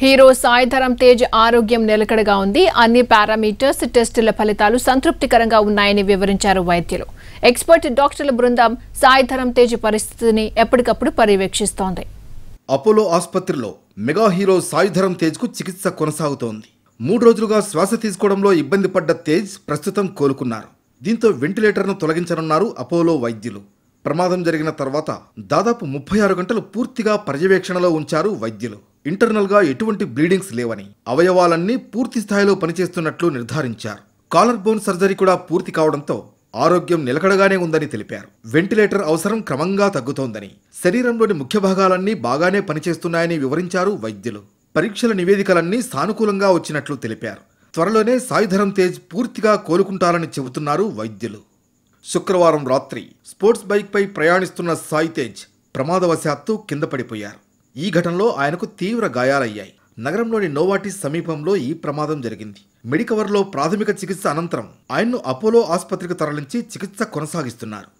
Hero Sai Dharam Tej ఆరోగ్యం నిలకడగా ఉంది. అన్ని పారామీటర్స్ టెస్టుల ఫలితాలు సంతృప్తికరంగా ఉన్నాయని వివరించారు వైద్యులు. ఎక్స్పర్ట్ డాక్టర్ల బృందం సాయిధరం తేజ్ పరిస్థితిని ఎప్పటికప్పుడు పర్యవేక్షిస్తోంది. అపోలో ఆసుపత్రిలో మెగా హీరో సాయిధరం తేజ్కు చికిత్స కొనసాగుతోంది. మూడు రోజులుగా శ్వాస తీసుకోవడంలో ఇబ్బంది పడ్డ తేజ్ ప్రస్తుతం కోలుకున్నారు. దీంతో వెంటిలేటర్ను తొలగించనున్నారు అపోలో వైద్యులు. ప్రమాదం జరిగిన తర్వాత దాదాపు ముప్పై ఆరు గంటలు పూర్తిగా పర్యవేక్షణలో ఉంచారు వైద్యులు. ఇంటర్నల్గా ఎటువంటి బ్లీడింగ్స్ లేవని అవయవాలన్నీ పూర్తి స్థాయిలో పనిచేస్తున్నట్లు నిర్ధారించారు. కాలర్ బోన్ సర్జరీ కూడా పూర్తి కావడంతో ఆరోగ్యం నిలకడగానే ఉందని తెలిపారు. వెంటిలేటర్ అవసరం క్రమంగా తగ్గుతోందని శరీరంలోని ముఖ్య భాగాలన్నీ బాగానే పనిచేస్తున్నాయని వివరించారు వైద్యులు. పరీక్షల నివేదికలన్నీ సానుకూలంగా వచ్చినట్లు తెలిపారు. త్వరలోనే సాయుధరం తేజ్ పూర్తిగా కోలుకుంటారని చెబుతున్నారు వైద్యులు. శుక్రవారం రాత్రి స్పోర్ట్స్ బైక్పై ప్రయాణిస్తున్న సాయి తేజ్ ప్రమాదవశాత్తు కింద పడిపోయారు. ఈ ఘటనలో ఆయనకు తీవ్ర గాయాలయ్యాయి. నగరంలోని నోవాటిస్ సమీపంలో ఈ ప్రమాదం జరిగింది. మెడికవర్లో ప్రాథమిక చికిత్స అనంతరం ఆయన్ను అపోలో ఆసుపత్రికి తరలించి చికిత్స కొనసాగిస్తున్నారు.